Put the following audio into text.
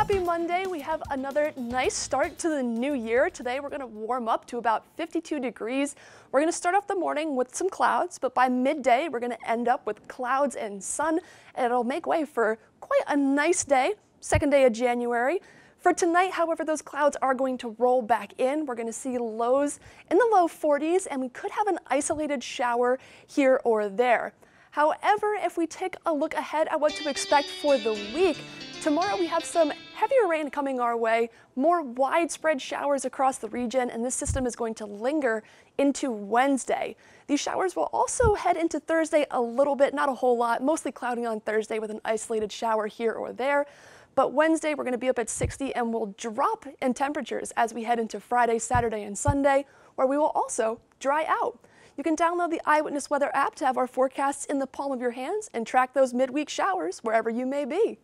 Happy Monday. We have another nice start to the new year. Today we're going to warm up to about 52 degrees. We're going to start off the morning with some clouds, but by midday we're going to end up with clouds and sun, and it'll make way for quite a nice day, second day of January. For tonight, however, those clouds are going to roll back in. We're going to see lows in the low 40s, and we could have an isolated shower here or there. However, if we take a look ahead at what to expect for the week, Tomorrow we have some heavier rain coming our way, more widespread showers across the region, and this system is going to linger into Wednesday. These showers will also head into Thursday a little bit, not a whole lot, mostly cloudy on Thursday with an isolated shower here or there. But Wednesday, we're going to be up at 60 and we'll drop in temperatures as we head into Friday, Saturday, and Sunday, where we will also dry out. You can download the Eyewitness Weather app to have our forecasts in the palm of your hands and track those midweek showers wherever you may be.